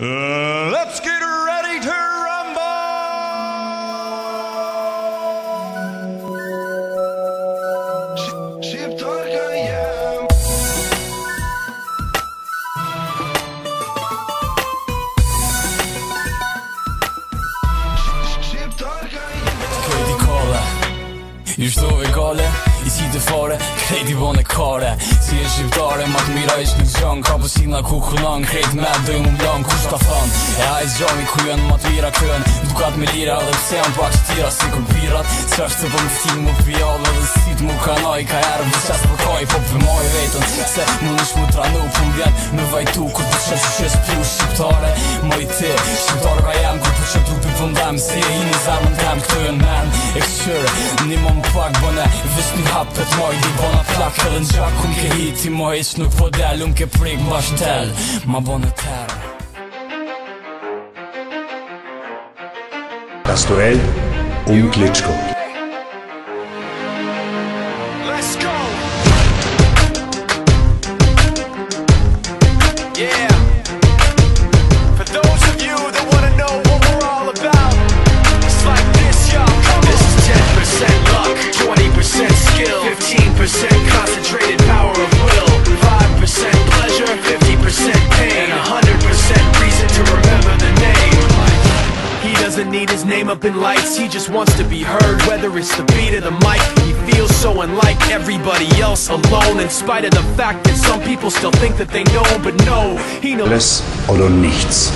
Uh, I shtove gale I si të fare Krejti bone kare. Si e shqiptare Ma të mira ish nuk gjon Ka pësina ku kullon Krejt me dhe mu mlon Kush ta thon? E a i zgjami ku jën Ma të mira kën Dukat me lira Dhe pse janë pak që tira Si kur pirat Që është të bëm ftim Më pjallë Dhe si të mu kanoj Ka erë Vë qas për koj Po për moj vetën Se mu nish mu tranu Po më vjen Me vajtu Kur të qesh që shes piu shqiptare. Moj ti Shqiptare ka jam Kur të që trupi për ndem Si E më më pak bëne një hapet moj Di plak Edhe në gjak Unë ke hiti moj Iq nuk po del Unë ke prik Ma bëne terë Castorel und Klitschko. Let's go. Yeah need his name up in lights, he just wants to be heard Whether it's the beat of the mic, he feels so unlike everybody else alone In spite of the fact that some people still think that they know But no, he knows. Alles oder nichts.